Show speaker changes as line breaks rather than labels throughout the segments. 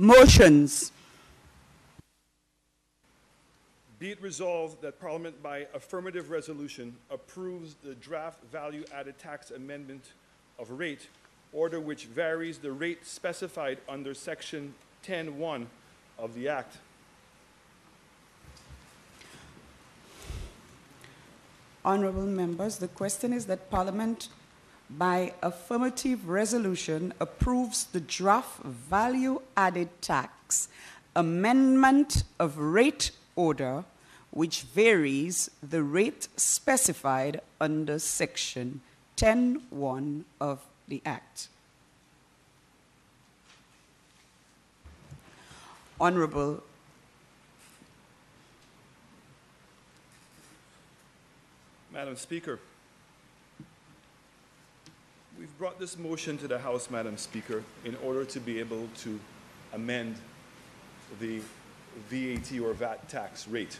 Motions.
Be it resolved that Parliament by affirmative resolution approves the draft value-added tax amendment of rate, order which varies the rate specified under Section 10.1 of the Act.
Honorable members, the question is that Parliament, by affirmative resolution, approves the draft value added tax amendment of rate order, which varies the rate specified under Section 10.1 of the Act. Honorable
Madam Speaker, we've brought this motion to the House, Madam Speaker, in order to be able to amend the VAT or VAT tax rate.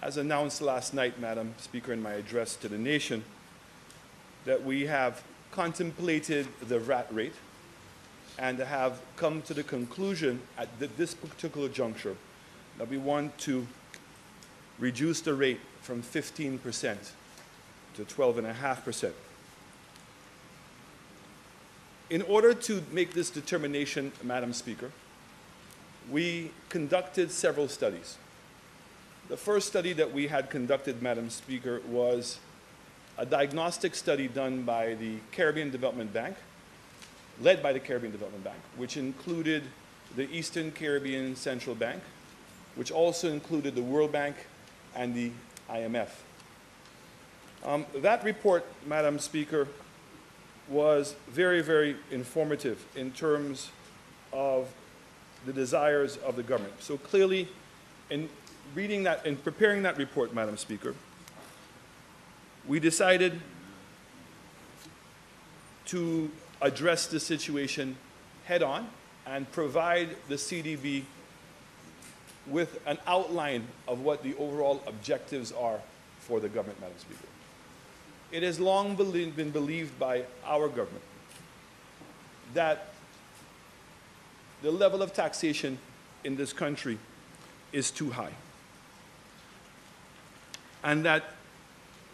As announced last night, Madam Speaker, in my address to the nation, that we have contemplated the VAT rate and have come to the conclusion at this particular juncture that we want to reduce the rate from 15% to 12.5%. In order to make this determination, Madam Speaker, we conducted several studies. The first study that we had conducted, Madam Speaker, was a diagnostic study done by the Caribbean Development Bank, led by the Caribbean Development Bank, which included the Eastern Caribbean Central Bank, which also included the World Bank and the IMF. Um, that report, Madam Speaker, was very, very informative in terms of the desires of the government. So clearly, in reading that, in preparing that report, Madam Speaker, we decided to address the situation head on and provide the CDB with an outline of what the overall objectives are for the government, Madam Speaker. It has long been believed by our government that the level of taxation in this country is too high. And that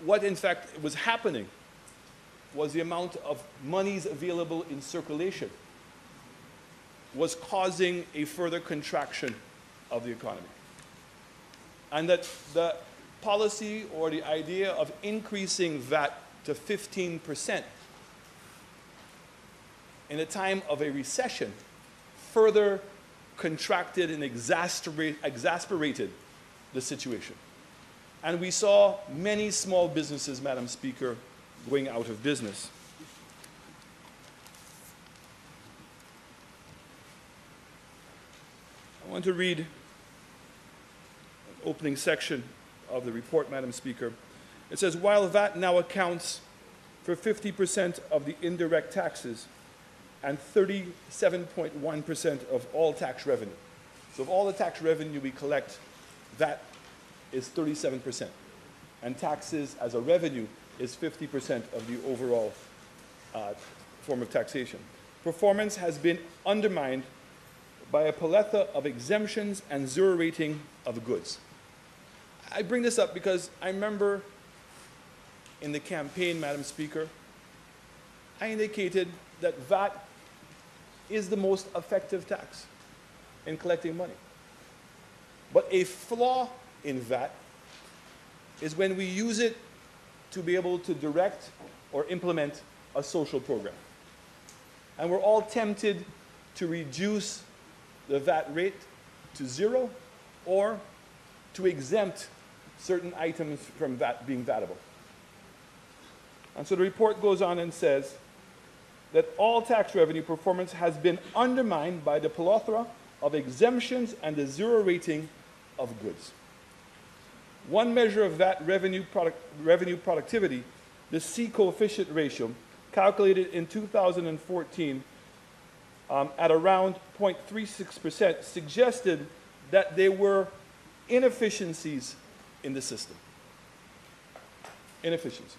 what in fact was happening was the amount of monies available in circulation was causing a further contraction of the economy. And that the policy or the idea of increasing VAT to 15% in a time of a recession further contracted and exasperated the situation. And we saw many small businesses, Madam Speaker, going out of business. I want to read an opening section of the report, Madam Speaker. It says, while VAT now accounts for 50% of the indirect taxes and 37.1% of all tax revenue. So of all the tax revenue we collect, VAT is 37%. And taxes as a revenue is 50% of the overall uh, form of taxation. Performance has been undermined by a plethora of exemptions and zero rating of goods. I bring this up because I remember in the campaign, Madam Speaker, I indicated that VAT is the most effective tax in collecting money. But a flaw in VAT is when we use it to be able to direct or implement a social program. And we're all tempted to reduce the VAT rate to zero or to exempt certain items from that being VATable. And so the report goes on and says that all tax revenue performance has been undermined by the plethora of exemptions and the zero rating of goods. One measure of that revenue, product, revenue productivity, the C coefficient ratio, calculated in 2014 um, at around 0.36%, suggested that there were inefficiencies in the system. Inefficiencies.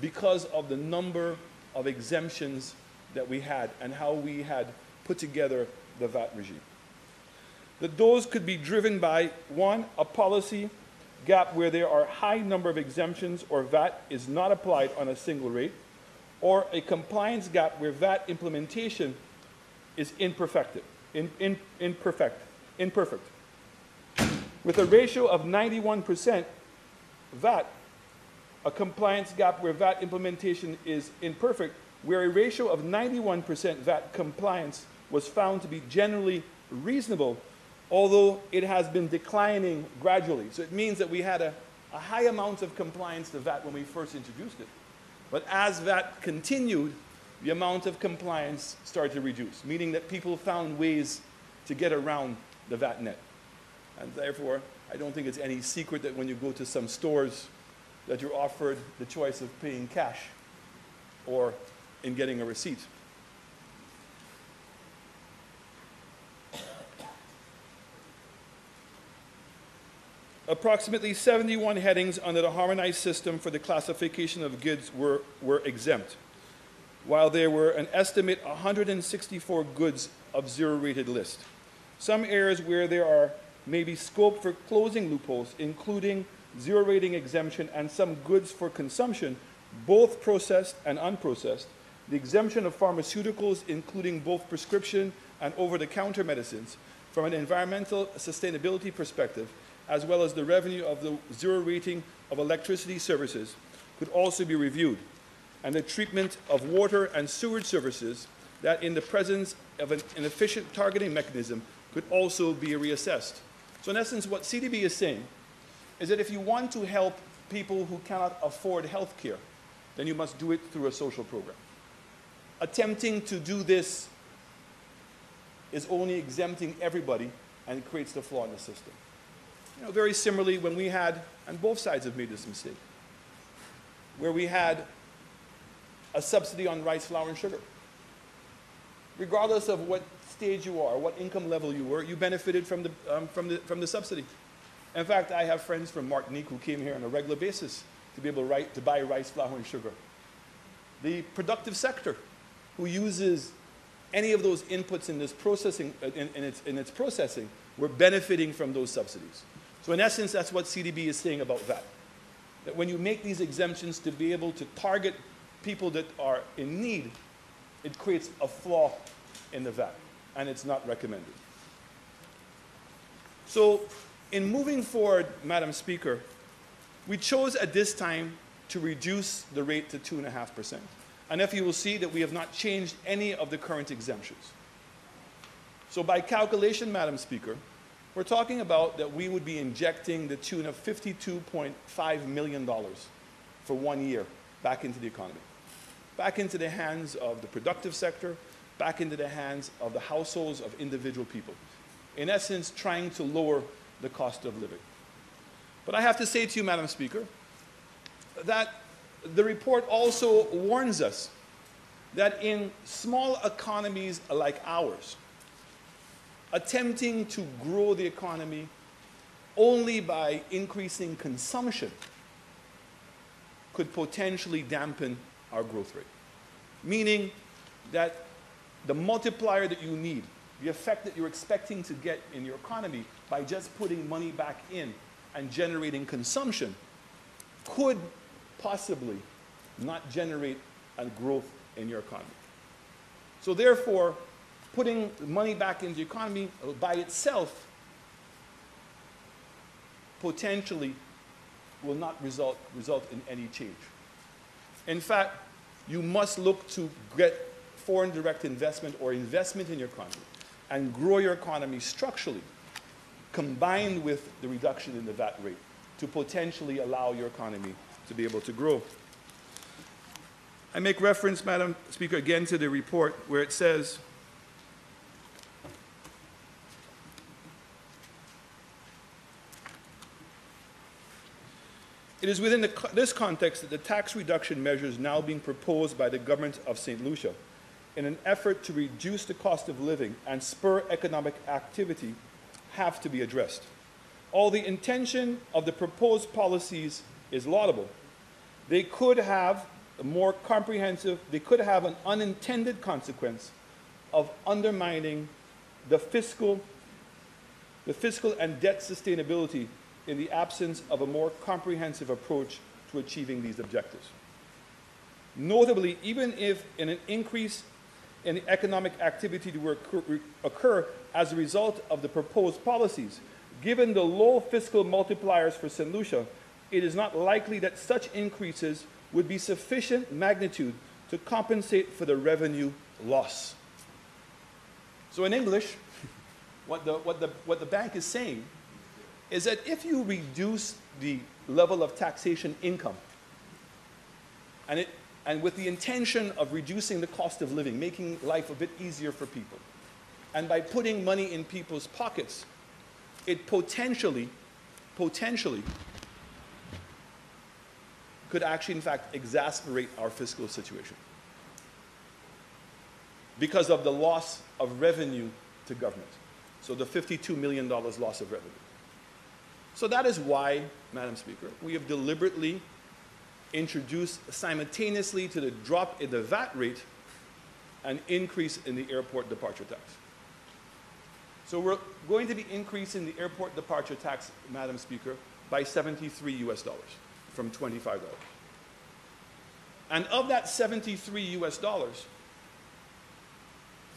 Because of the number of exemptions that we had and how we had put together the VAT regime. That those could be driven by, one, a policy gap where there are high number of exemptions or VAT is not applied on a single rate, or a compliance gap where VAT implementation is imperfect, in, in, imperfect, imperfect. With a ratio of 91% VAT, a compliance gap where VAT implementation is imperfect, where a ratio of 91% VAT compliance was found to be generally reasonable, although it has been declining gradually. So it means that we had a, a high amount of compliance to VAT when we first introduced it. But as VAT continued, the amount of compliance started to reduce, meaning that people found ways to get around the VAT net. And therefore, I don't think it's any secret that when you go to some stores, that you're offered the choice of paying cash or in getting a receipt. Approximately 71 headings under the harmonized system for the classification of goods were, were exempt, while there were an estimate 164 goods of zero rated list. Some areas where there are maybe scope for closing loopholes, including zero rating exemption and some goods for consumption, both processed and unprocessed, the exemption of pharmaceuticals, including both prescription and over the counter medicines, from an environmental sustainability perspective, as well as the revenue of the zero rating of electricity services, could also be reviewed, and the treatment of water and sewage services that, in the presence of an, an efficient targeting mechanism, could also be reassessed. So, in essence, what CDB is saying is that if you want to help people who cannot afford health care, then you must do it through a social program. Attempting to do this is only exempting everybody and it creates the flaw in the system. You know, very similarly, when we had, and both sides have made this mistake, where we had a subsidy on rice, flour, and sugar. Regardless of what stage you are, what income level you were, you benefited from the, um, from the, from the subsidy. In fact, I have friends from Martinique who came here on a regular basis to be able to, write, to buy rice, flour, and sugar. The productive sector, who uses any of those inputs in this processing, uh, in, in, its, in its processing, were benefiting from those subsidies. So in essence, that's what CDB is saying about that. That when you make these exemptions to be able to target people that are in need, it creates a flaw in the VAT, and it's not recommended. So in moving forward, Madam Speaker, we chose at this time to reduce the rate to 2.5%. And if you will see that we have not changed any of the current exemptions. So by calculation, Madam Speaker, we're talking about that we would be injecting the tune of $52.5 million for one year back into the economy, back into the hands of the productive sector, back into the hands of the households of individual people. In essence, trying to lower the cost of living. But I have to say to you, Madam Speaker, that the report also warns us that in small economies like ours, attempting to grow the economy only by increasing consumption could potentially dampen our growth rate. Meaning that the multiplier that you need, the effect that you're expecting to get in your economy by just putting money back in and generating consumption could possibly not generate a growth in your economy. So therefore, putting money back into the economy by itself potentially will not result, result in any change. In fact, you must look to get foreign direct investment or investment in your country and grow your economy structurally, combined with the reduction in the VAT rate to potentially allow your economy to be able to grow. I make reference, Madam Speaker, again to the report where it says, It is within the, this context that the tax reduction measures now being proposed by the government of St. Lucia in an effort to reduce the cost of living and spur economic activity have to be addressed. All the intention of the proposed policies is laudable. They could have a more comprehensive, they could have an unintended consequence of undermining the fiscal, the fiscal and debt sustainability in the absence of a more comprehensive approach to achieving these objectives. Notably, even if in an increase in economic activity to occur, occur as a result of the proposed policies, given the low fiscal multipliers for St. Lucia, it is not likely that such increases would be sufficient magnitude to compensate for the revenue loss. So in English, what the, what the, what the bank is saying is that if you reduce the level of taxation income, and, it, and with the intention of reducing the cost of living, making life a bit easier for people, and by putting money in people's pockets, it potentially, potentially could actually, in fact, exasperate our fiscal situation because of the loss of revenue to government. So the $52 million loss of revenue. So that is why, Madam Speaker, we have deliberately introduced simultaneously to the drop in the VAT rate an increase in the airport departure tax. So we're going to be increasing the airport departure tax, Madam Speaker, by 73 US dollars from $25. And of that 73 US dollars,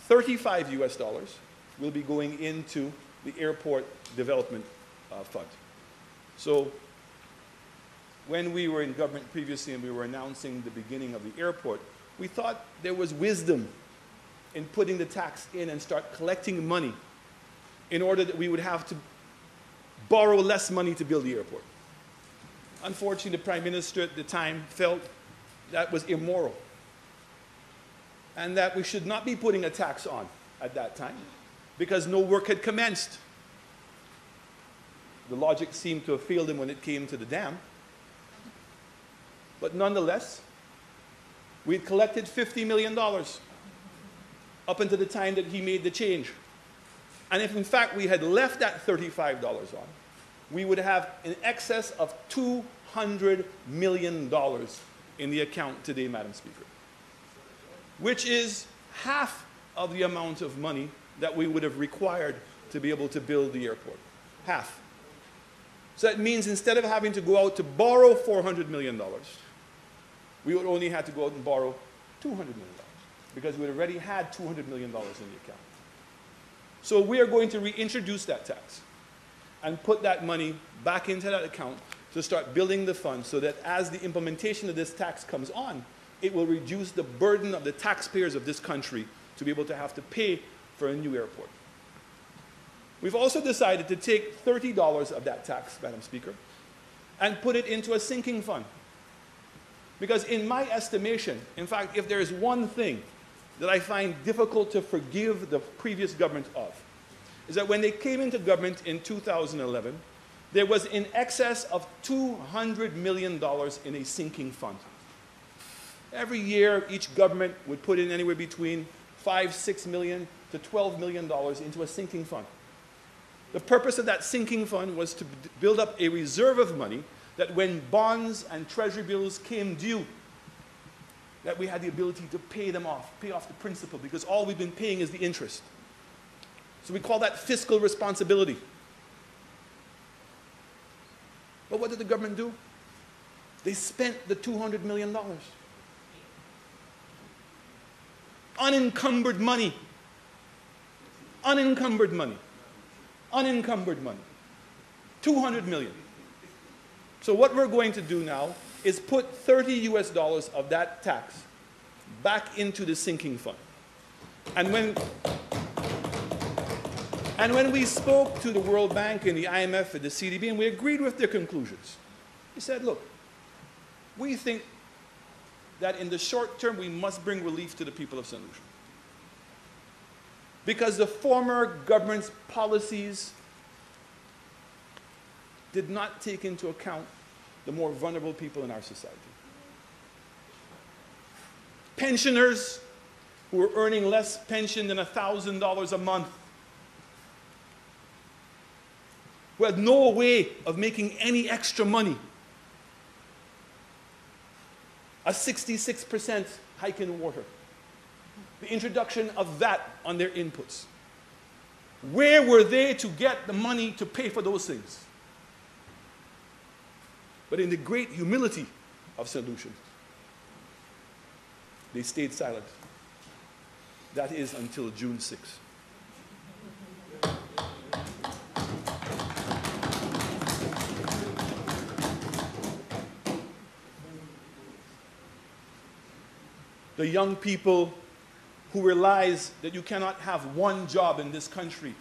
35 US dollars will be going into the airport development uh, fund. So when we were in government previously and we were announcing the beginning of the airport, we thought there was wisdom in putting the tax in and start collecting money in order that we would have to borrow less money to build the airport. Unfortunately, the Prime Minister at the time felt that was immoral and that we should not be putting a tax on at that time because no work had commenced. The logic seemed to have failed him when it came to the dam. But nonetheless, we had collected $50 million up until the time that he made the change. And if in fact we had left that $35 on, we would have in excess of $200 million in the account today, Madam Speaker, which is half of the amount of money that we would have required to be able to build the airport. Half. So that means instead of having to go out to borrow $400 million, we would only have to go out and borrow $200 million because we already had $200 million in the account. So we are going to reintroduce that tax and put that money back into that account to start building the fund so that as the implementation of this tax comes on, it will reduce the burden of the taxpayers of this country to be able to have to pay for a new airport. We've also decided to take $30 of that tax, Madam Speaker, and put it into a sinking fund. Because in my estimation, in fact, if there is one thing that I find difficult to forgive the previous government of, is that when they came into government in 2011, there was in excess of $200 million in a sinking fund. Every year, each government would put in anywhere between five, six million to $12 million into a sinking fund. The purpose of that sinking fund was to build up a reserve of money that when bonds and treasury bills came due, that we had the ability to pay them off, pay off the principal, because all we've been paying is the interest. So we call that fiscal responsibility. But what did the government do? They spent the $200 million. Unencumbered money. Unencumbered money. Unencumbered money. 200 million. So what we're going to do now is put 30 US dollars of that tax back into the sinking fund. And when and when we spoke to the World Bank and the IMF and the CDB, and we agreed with their conclusions, we said, look, we think that in the short term we must bring relief to the people of St. Lucia. Because the former government's policies did not take into account the more vulnerable people in our society. Pensioners who are earning less pension than $1,000 a month who had no way of making any extra money. A 66% hike in water. The introduction of that on their inputs. Where were they to get the money to pay for those things? But in the great humility of St. Lucia, they stayed silent. That is until June 6th. The young people who realize that you cannot have one job in this country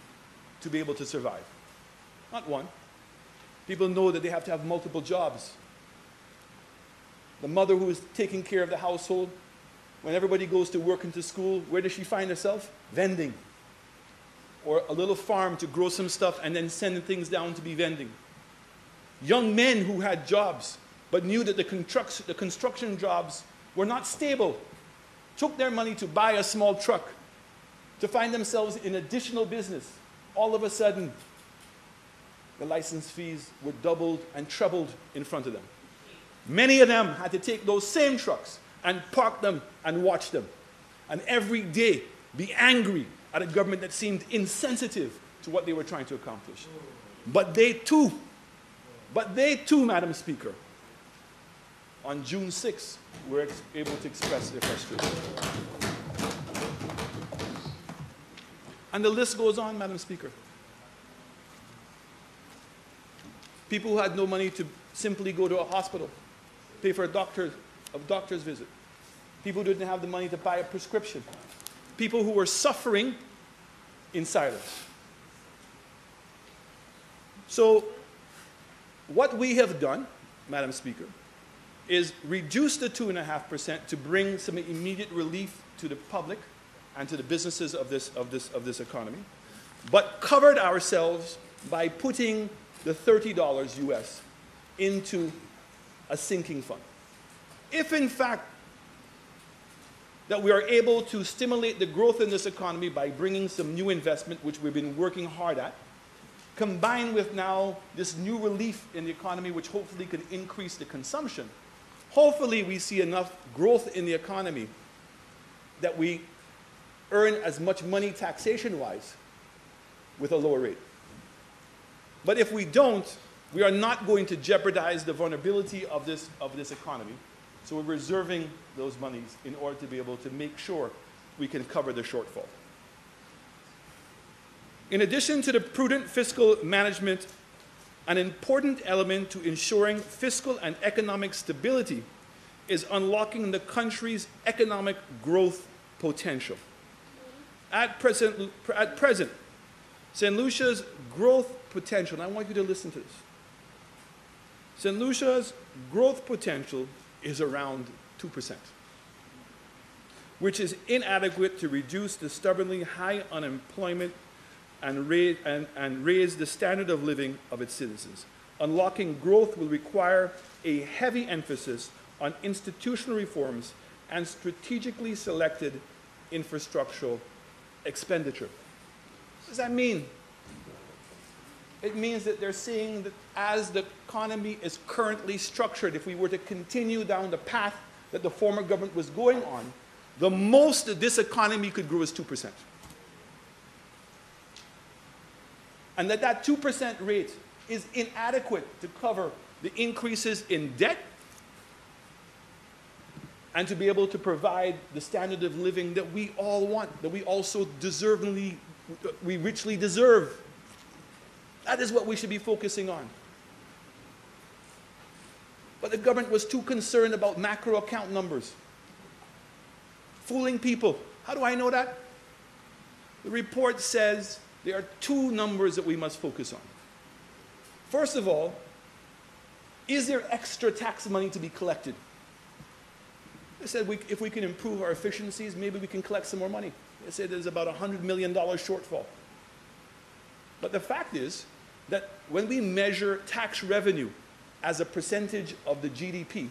to be able to survive. Not one. People know that they have to have multiple jobs. The mother who is taking care of the household, when everybody goes to work and to school, where does she find herself? Vending. Or a little farm to grow some stuff and then sending things down to be vending. Young men who had jobs but knew that the, construct the construction jobs were not stable took their money to buy a small truck to find themselves in additional business. All of a sudden, the license fees were doubled and trebled in front of them. Many of them had to take those same trucks and park them and watch them. And every day be angry at a government that seemed insensitive to what they were trying to accomplish. But they too, but they too, Madam Speaker, on June 6th, were able to express their frustration. And the list goes on, Madam Speaker. People who had no money to simply go to a hospital, pay for a a doctor's visit. People who didn't have the money to buy a prescription. People who were suffering in silence. So, what we have done, Madam Speaker, is reduce the 2.5% to bring some immediate relief to the public and to the businesses of this, of this, of this economy, but covered ourselves by putting the $30 US into a sinking fund. If in fact that we are able to stimulate the growth in this economy by bringing some new investment, which we've been working hard at, combined with now this new relief in the economy, which hopefully can increase the consumption, hopefully we see enough growth in the economy that we earn as much money taxation-wise with a lower rate. But if we don't, we are not going to jeopardize the vulnerability of this, of this economy. So we're reserving those monies in order to be able to make sure we can cover the shortfall. In addition to the prudent fiscal management an important element to ensuring fiscal and economic stability is unlocking the country's economic growth potential. At present, at present St. Lucia's growth potential, and I want you to listen to this. St. Lucia's growth potential is around 2%, which is inadequate to reduce the stubbornly high unemployment and raise, and, and raise the standard of living of its citizens. Unlocking growth will require a heavy emphasis on institutional reforms and strategically selected infrastructural expenditure. What does that mean? It means that they're seeing that as the economy is currently structured, if we were to continue down the path that the former government was going on, the most that this economy could grow is 2%. and that that 2% rate is inadequate to cover the increases in debt and to be able to provide the standard of living that we all want, that we also deservingly, we richly deserve. That is what we should be focusing on. But the government was too concerned about macro account numbers, fooling people. How do I know that? The report says there are two numbers that we must focus on. First of all, is there extra tax money to be collected? They said we, if we can improve our efficiencies, maybe we can collect some more money. They said there's about a $100 million shortfall. But the fact is that when we measure tax revenue as a percentage of the GDP,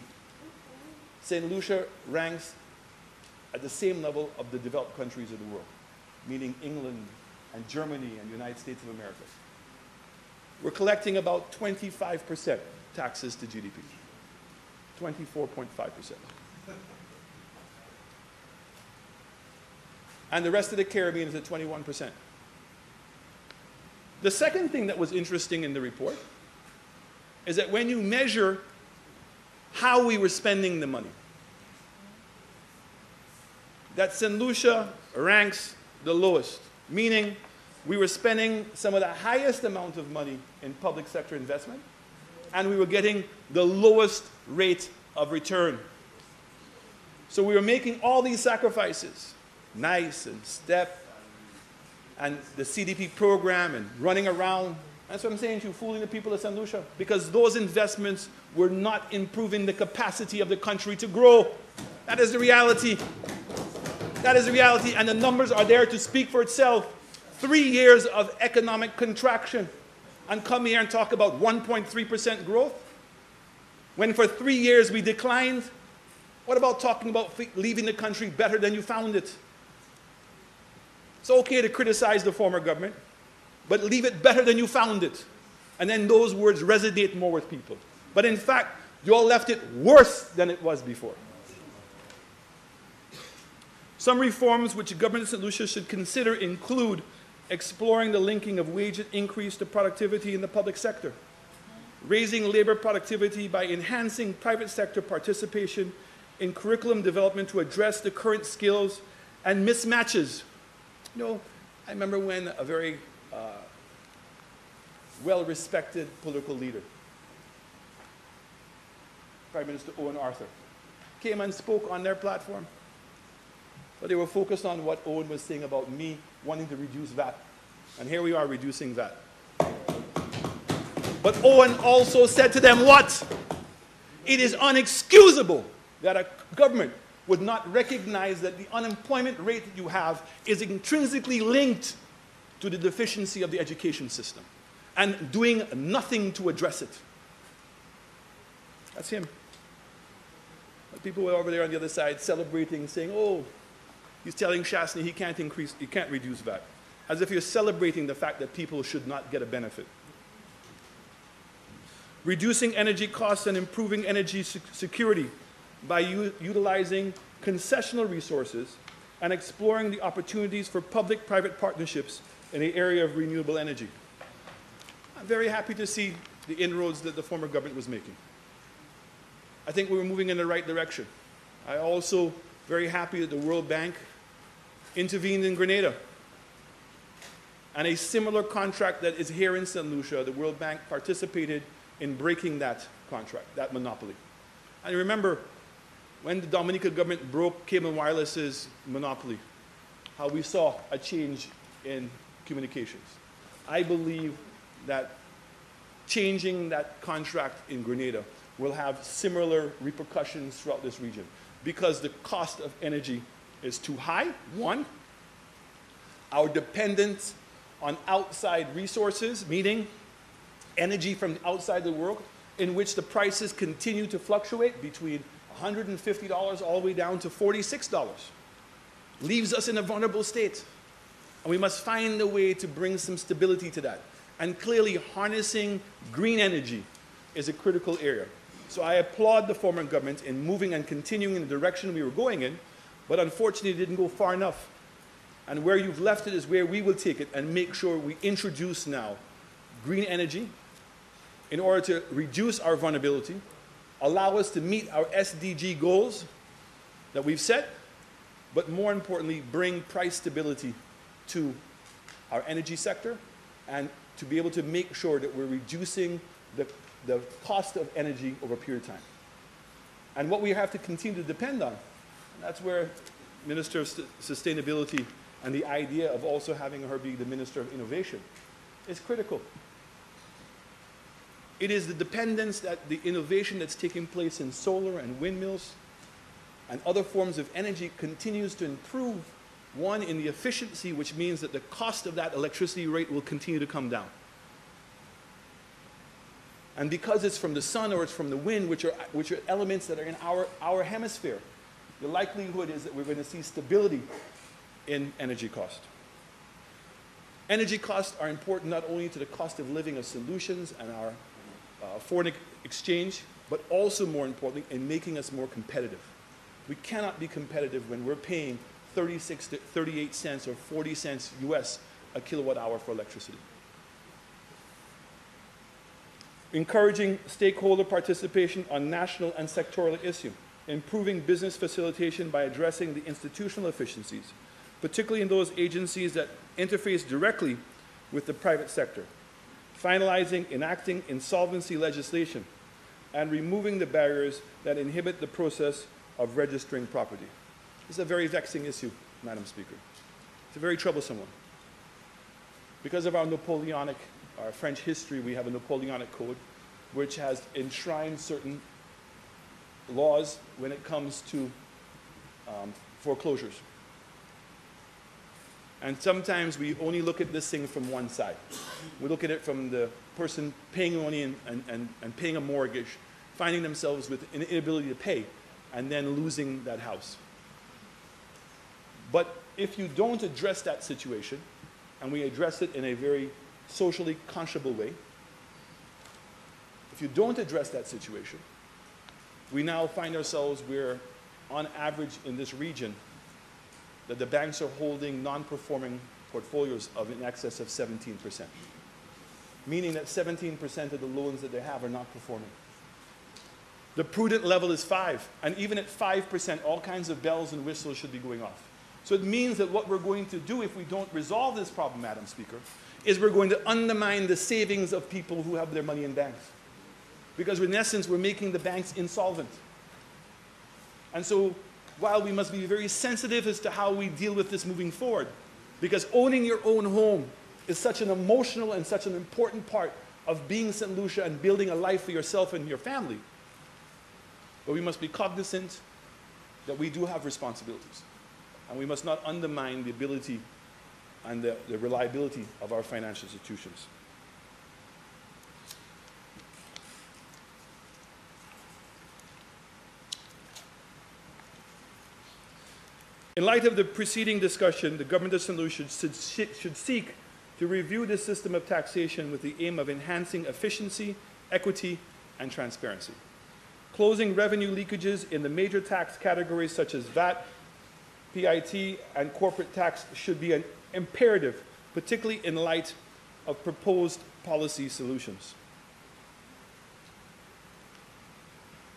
St. Lucia ranks at the same level of the developed countries of the world, meaning England, and Germany and the United States of America. We're collecting about 25% taxes to GDP. 24.5%. And the rest of the Caribbean is at 21%. The second thing that was interesting in the report is that when you measure how we were spending the money, that St. Lucia ranks the lowest, meaning we were spending some of the highest amount of money in public sector investment, and we were getting the lowest rate of return. So we were making all these sacrifices, nice and step, and the CDP program, and running around. That's what I'm saying to you, fooling the people of St. Lucia, because those investments were not improving the capacity of the country to grow. That is the reality. That is the reality, and the numbers are there to speak for itself. Three years of economic contraction, and come here and talk about 1.3% growth? When for three years we declined? What about talking about leaving the country better than you found it? It's okay to criticize the former government, but leave it better than you found it. And then those words resonate more with people. But in fact, you all left it worse than it was before. Some reforms which government. Lucia should consider include exploring the linking of wage increase to productivity in the public sector, raising labor productivity by enhancing private sector participation in curriculum development to address the current skills and mismatches. You know, I remember when a very uh, well-respected political leader, Prime Minister Owen Arthur, came and spoke on their platform. But they were focused on what Owen was saying about me wanting to reduce VAT. And here we are reducing VAT. But Owen also said to them, what? It is unexcusable that a government would not recognize that the unemployment rate that you have is intrinsically linked to the deficiency of the education system and doing nothing to address it. That's him. People were over there on the other side celebrating, saying, oh, He's telling Chastanet he can't increase, he can't reduce VAT, as if you're celebrating the fact that people should not get a benefit. Reducing energy costs and improving energy security by utilizing concessional resources and exploring the opportunities for public-private partnerships in the area of renewable energy. I'm very happy to see the inroads that the former government was making. I think we were moving in the right direction. I also very happy that the World Bank intervened in Grenada. And a similar contract that is here in St. Lucia, the World Bank participated in breaking that contract, that monopoly. And remember, when the Dominica government broke Cable and Wireless's monopoly, how we saw a change in communications. I believe that changing that contract in Grenada will have similar repercussions throughout this region because the cost of energy is too high, one. Our dependence on outside resources, meaning energy from outside the world, in which the prices continue to fluctuate between $150 all the way down to $46, leaves us in a vulnerable state. And we must find a way to bring some stability to that. And clearly, harnessing green energy is a critical area. So I applaud the former government in moving and continuing in the direction we were going in, but unfortunately it didn't go far enough. And where you've left it is where we will take it and make sure we introduce now green energy in order to reduce our vulnerability, allow us to meet our SDG goals that we've set, but more importantly, bring price stability to our energy sector and to be able to make sure that we're reducing the the cost of energy over a period of time. And what we have to continue to depend on, that's where Minister of Sustainability and the idea of also having her be the Minister of Innovation is critical. It is the dependence that the innovation that's taking place in solar and windmills and other forms of energy continues to improve, one, in the efficiency, which means that the cost of that electricity rate will continue to come down. And because it's from the sun or it's from the wind, which are, which are elements that are in our, our hemisphere, the likelihood is that we're going to see stability in energy cost. Energy costs are important not only to the cost of living of solutions and our Uh, foreign exchange, but also more importantly in making us more competitive. We cannot be competitive when we're paying 36 to 38 cents or 40 cents US a kilowatt hour for electricity. encouraging stakeholder participation on national and sectoral issues, improving business facilitation by addressing the institutional efficiencies, particularly in those agencies that interface directly with the private sector, finalizing, enacting insolvency legislation, and removing the barriers that inhibit the process of registering property. Is a very vexing issue, Madam Speaker. It's a very troublesome one. Because of our Napoleonic, our French history, we have a Napoleonic code which has enshrined certain laws when it comes to um, foreclosures. And sometimes we only look at this thing from one side. We look at it from the person paying money and, and, and, paying a mortgage, finding themselves with an inability to pay, and then losing that house. But if you don't address that situation, and we address it in a very socially conscionable way, if you don't address that situation, we now find ourselves where, on average in this region, that the banks are holding non-performing portfolios of in excess of 17%, meaning that 17% of the loans that they have are not performing. The prudent level is 5, and even at 5%, all kinds of bells and whistles should be going off. So it means that what we're going to do if we don't resolve this problem, Madam Speaker, is we're going to undermine the savings of people who have their money in banks. Because in essence, we're making the banks insolvent. And so while we must be very sensitive as to how we deal with this moving forward, because owning your own home is such an emotional and such an important part of being St. Lucia and building a life for yourself and your family. But we must be cognizant that we do have responsibilities. And we must not undermine the ability and the, the reliability of our financial institutions. In light of the preceding discussion, the government of. Lucia should, should seek to review the system of taxation with the aim of enhancing efficiency, equity, and transparency. Closing revenue leakages in the major tax categories such as VAT, PIT, and corporate tax should be an imperative, particularly in light of proposed policy solutions.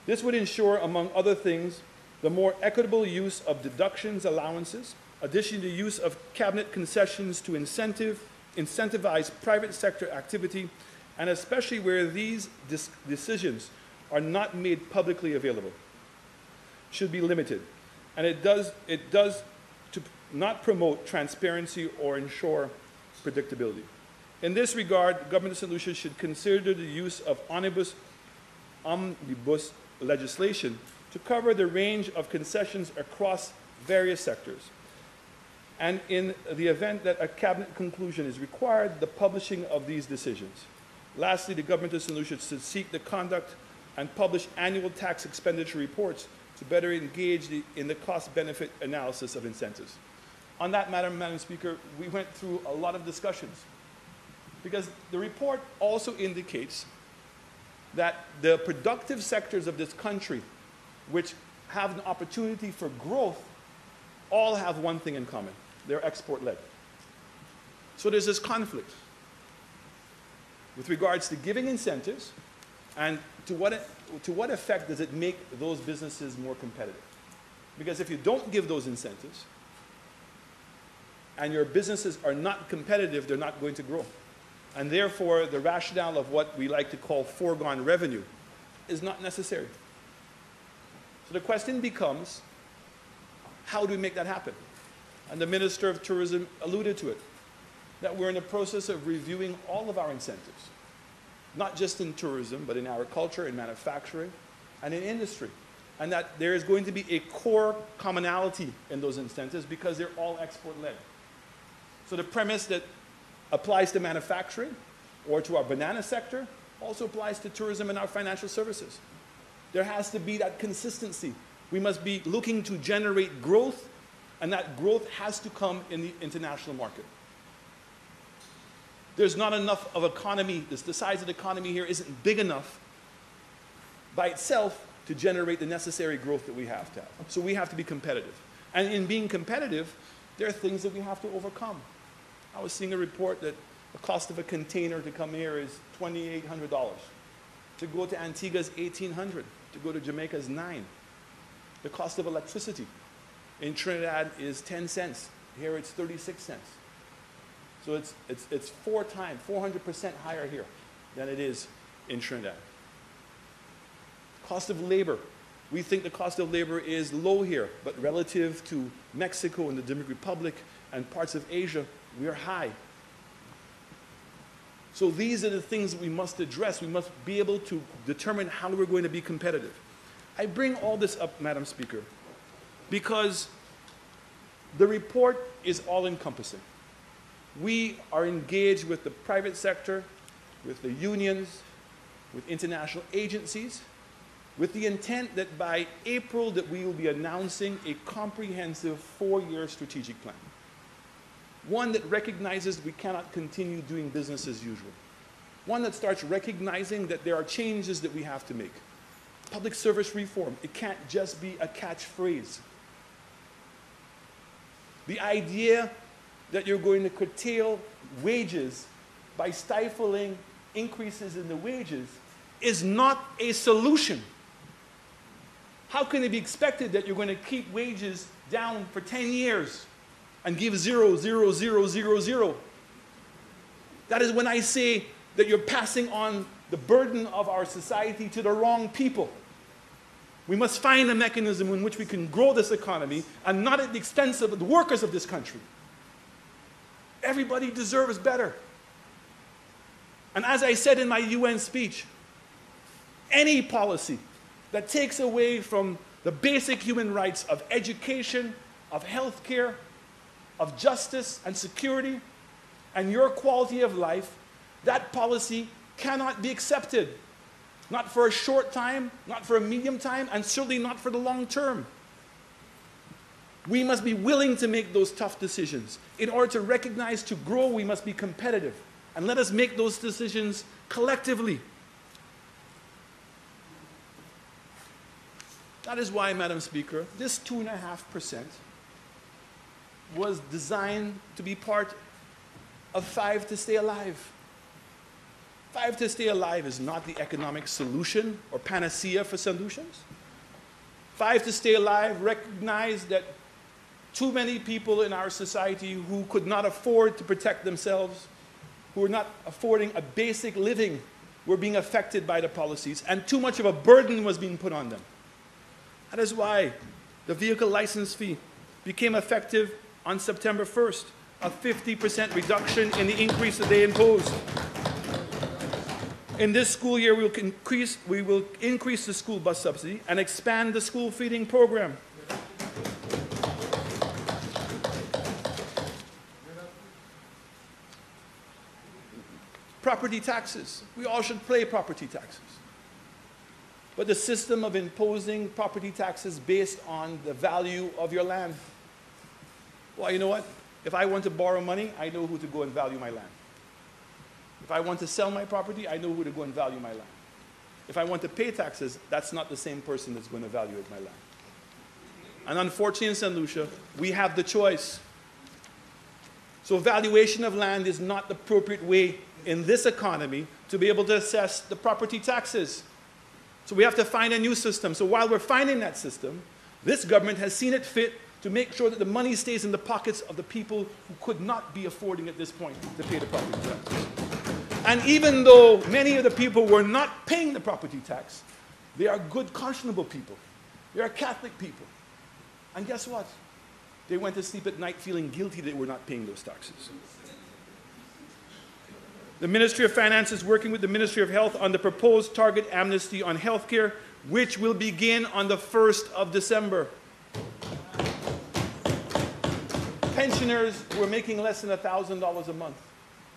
This would ensure, among other things, the more equitable use of deductions allowances, addition to use of cabinet concessions to incentive, incentivize private sector activity, and especially where these decisions are not made publicly available, should be limited. And it does, it does to not promote transparency or ensure predictability. In this regard, government solutions should consider the use of omnibus, omnibus legislation to cover the range of concessions across various sectors. And in the event that a cabinet conclusion is required, the publishing of these decisions. Lastly, the government of St. Lucia should seek the conduct and publish annual tax expenditure reports to better engage the, in the cost-benefit analysis of incentives. On that matter, Madam Speaker, we went through a lot of discussions because the report also indicates that the productive sectors of this country which have an opportunity for growth all have one thing in common they're export led. So there's this conflict with regards to giving incentives and to what, to what effect does it make those businesses more competitive? Because if you don't give those incentives and your businesses are not competitive, they're not going to grow. And therefore, the rationale of what we like to call foregone revenue is not necessary. So the question becomes, how do we make that happen? And the Minister of Tourism alluded to it, that we're in the process of reviewing all of our incentives, not just in tourism, but in agriculture, in manufacturing, and in industry. And that there is going to be a core commonality in those incentives because they're all export-led. So the premise that applies to manufacturing or to our banana sector also applies to tourism and our financial services. There has to be that consistency. We must be looking to generate growth, and that growth has to come in the international market. There's not enough of economy, the size of the economy here isn't big enough by itself to generate the necessary growth that we have to have. So we have to be competitive. And in being competitive, there are things that we have to overcome. I was seeing a report that the cost of a container to come here is $2,800. To go to Antigua is 1800 To go to Jamaica is 9 The cost of electricity in Trinidad is 10 cents. Here it's 36 cents. So it's, it's, it's four times, 400% higher here than it is in Trinidad. Cost of labor. We think the cost of labor is low here, but relative to Mexico and the Dominican Republic and parts of Asia, we are high. So these are the things that we must address. We must be able to determine how we're going to be competitive. I bring all this up, Madam Speaker, because the report is all encompassing. We are engaged with the private sector, with the unions, with international agencies, with the intent that by April that we will be announcing a comprehensive four-year strategic plan. One that recognizes we cannot continue doing business as usual. One that starts recognizing that there are changes that we have to make. Public service reform, it can't just be a catchphrase. The idea that you're going to curtail wages by stifling increases in the wages is not a solution. How can it be expected that you're going to keep wages down for 10 years and give zero, zero, zero, zero, zero? That is when I say that you're passing on the burden of our society to the wrong people. We must find a mechanism in which we can grow this economy and not at the expense of the workers of this country. Everybody deserves better. And as I said in my UN speech, any policy that takes away from the basic human rights of education, of health care, of justice and security, and your quality of life, that policy cannot be accepted. Not for a short time, not for a medium time, and certainly not for the long term. We must be willing to make those tough decisions. In order to recognize, to grow, we must be competitive. And let us make those decisions collectively. That is why, Madam Speaker, this 2.5% was designed to be part of five to stay alive. Five to stay alive is not the economic solution or panacea for solutions. Five to stay alive recognized that too many people in our society who could not afford to protect themselves, who were not affording a basic living, were being affected by the policies, and too much of a burden was being put on them. That is why the vehicle license fee became effective on September 1st, a 50% reduction in the increase that they imposed. In this school year, we will increase, we will increase the school bus subsidy and expand the school feeding program. Property taxes. We all should pay property taxes. But the system of imposing property taxes based on the value of your land. Well, you know what? If I want to borrow money, I know who to go and value my land. If I want to sell my property, I know who to go and value my land. If I want to pay taxes, that's not the same person that's going to evaluate my land. And unfortunately in St. Lucia, we have the choice. So valuation of land is not the appropriate way in this economy to be able to assess the property taxes. So we have to find a new system. So while we're finding that system, this government has seen it fit to make sure that the money stays in the pockets of the people who could not be affording at this point to pay the property tax. And even though many of the people were not paying the property tax, they are good, conscionable people. They are Catholic people. And guess what? They went to sleep at night feeling guilty they were not paying those taxes. The Ministry of Finance is working with the Ministry of Health on the proposed target amnesty on healthcare, which will begin on the 1st of December. Pensioners who are making less than $1,000 a month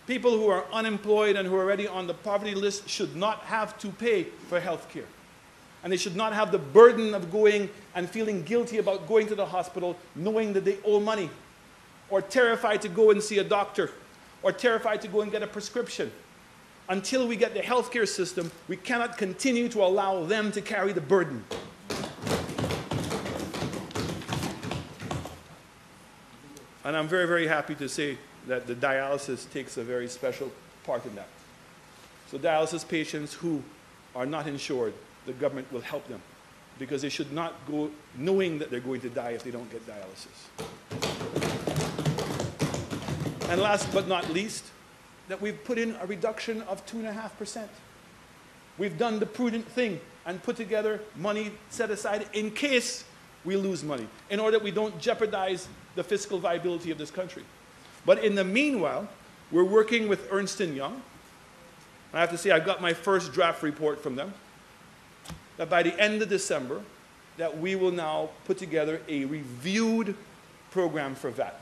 People who are unemployed and who are already on the poverty list should not have to pay for health care. And they should not have the burden of going and feeling guilty about going to the hospital knowing that they owe money, or terrified to go and see a doctor, or terrified to go and get a prescription. Until we get the healthcare system, we cannot continue to allow them to carry the burden. And I'm very, very happy to say that the dialysis takes a very special part in that. So dialysis patients who are not insured, the government will help them because they should not go knowing that they're going to die if they don't get dialysis. And last but not least, that we've put in a reduction of 2.5%. We've done the prudent thing and put together money set aside in case we lose money, in order that we don't jeopardize the fiscal viability of this country. But in the meanwhile, we're working with Ernst & Young. I have to say, I've got my first draft report from them, that by the end of December, that we will now put together a reviewed program for VAT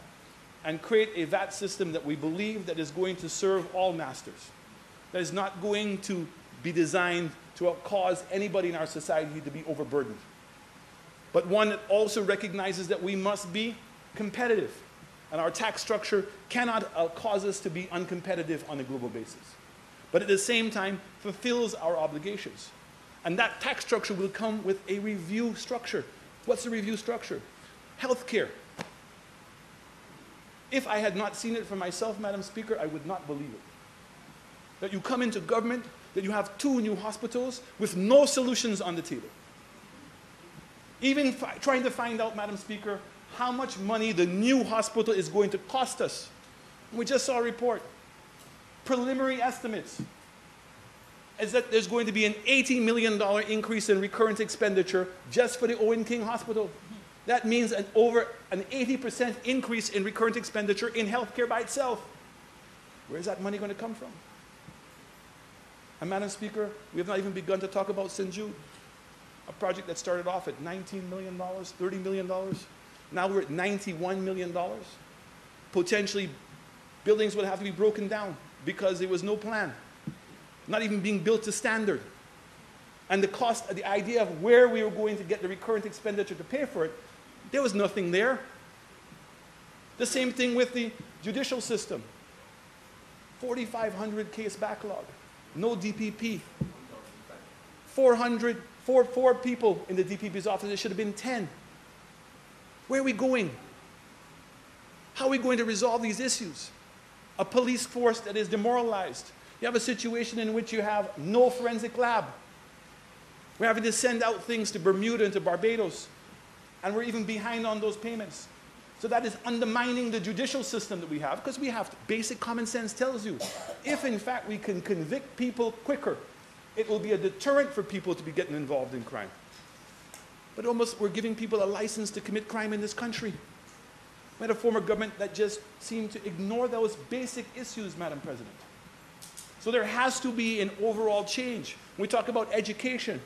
and create a VAT system that we believe that is going to serve all masters, that is not going to be designed to cause anybody in our society to be overburdened, but one that also recognizes that we must be competitive, and our tax structure cannot uh, cause us to be uncompetitive on a global basis, but at the same time fulfills our obligations. And that tax structure will come with a review structure. What's the review structure? Healthcare. If I had not seen it for myself, Madam Speaker, I would not believe it. That you come into government, that you have two new hospitals with no solutions on the table. Even trying to find out, Madam Speaker, how much money the new hospital is going to cost us. We just saw a report. Preliminary estimates is that there's going to be an $80 million increase in recurrent expenditure just for the Owen King Hospital. That means an over an 80% increase in recurrent expenditure in healthcare by itself. Where's that money going to come from? And Madam Speaker, we have not even begun to talk about St. Jude, a project that started off at $19 million, $30 million. Now we're at $91 million. Potentially, buildings would have to be broken down because there was no plan, not even being built to standard. And the cost, the idea of where we were going to get the recurrent expenditure to pay for it, there was nothing there. The same thing with the judicial system 4,500 case backlog no DPP. 400, four, four people in the DPP's office, it should have been 10. Where are we going? How are we going to resolve these issues? A police force that is demoralized. You have a situation in which you have no forensic lab. We're having to send out things to Bermuda and to Barbados, and we're even behind on those payments. So that is undermining the judicial system that we have because we have to, basic common sense tells you if in fact we can convict people quicker, it will be a deterrent for people to be getting involved in crime. But almost we're giving people a license to commit crime in this country. We had a former government that just seemed to ignore those basic issues, Madam President. So there has to be an overall change. When we talk about education,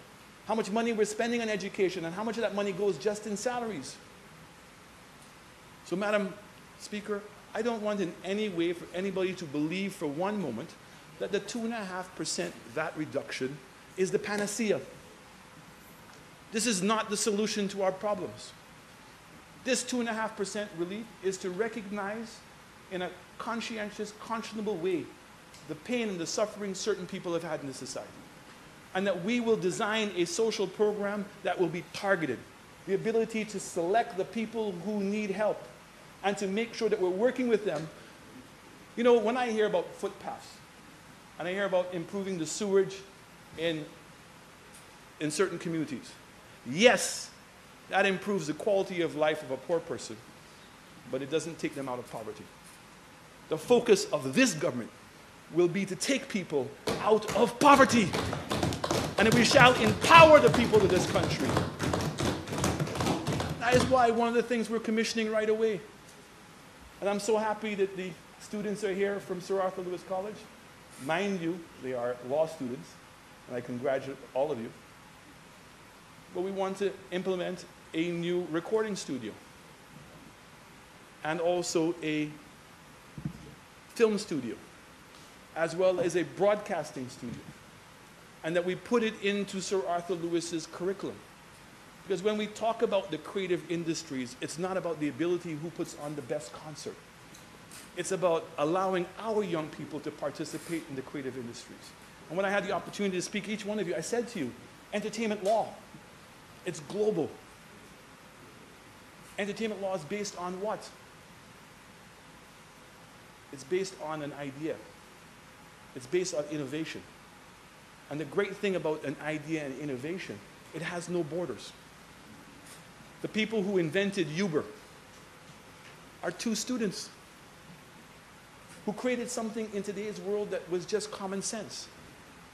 how much money we're spending on education and how much of that money goes just in salaries. So, Madam Speaker, I don't want in any way for anybody to believe for one moment that the 2.5% VAT reduction is the panacea. This is not the solution to our problems. This 2.5% relief is to recognize in a conscientious, conscionable way the pain and the suffering certain people have had in this society. And that we will design a social program that will be targeted. The ability to select the people who need help and to make sure that we're working with them. You know, when I hear about footpaths and I hear about improving the sewage in, in certain communities, yes, that improves the quality of life of a poor person, but it doesn't take them out of poverty. The focus of this government will be to take people out of poverty. And we shall empower the people of this country. That is why one of the things we're commissioning right away and I'm so happy that the students are here from Sir Arthur Lewis College. Mind you, they are law students, and I congratulate all of you. But we want to implement a new recording studio and also a film studio, as well as a broadcasting studio. And that we put it into Sir Arthur Lewis's curriculum. Because when we talk about the creative industries, it's not about the ability who puts on the best concert. It's about allowing our young people to participate in the creative industries. And when I had the opportunity to speak each one of you, I said to you, entertainment law, it's global. Entertainment law is based on what? It's based on an idea. It's based on innovation. And the great thing about an idea and innovation, it has no borders. The people who invented Uber are two students who created something in today's world that was just common sense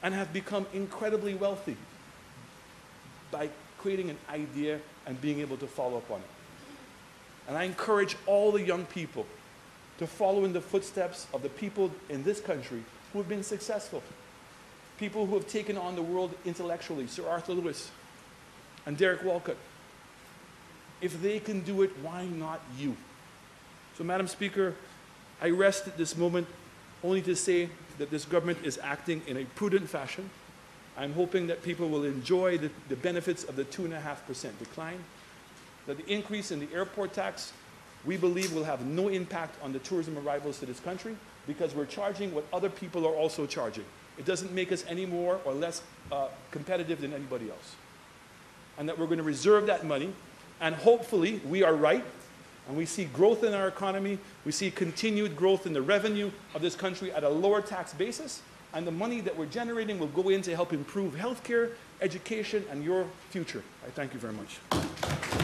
and have become incredibly wealthy by creating an idea and being able to follow up on it. And I encourage all the young people to follow in the footsteps of the people in this country who have been successful. People who have taken on the world intellectually, Sir Arthur Lewis and Derek Walcott. If they can do it, why not you? So, Madam Speaker, I rest at this moment only to say that this government is acting in a prudent fashion. I'm hoping that people will enjoy the, the benefits of the 2.5% decline, that the increase in the airport tax, we believe, will have no impact on the tourism arrivals to this country because we're charging what other people are also charging. It doesn't make us any more or less uh, competitive than anybody else. And that we're going to reserve that money, and hopefully we are right, and we see growth in our economy, we see continued growth in the revenue of this country at a lower tax basis, and the money that we're generating will go in to help improve healthcare, education, and your future. I thank you very much.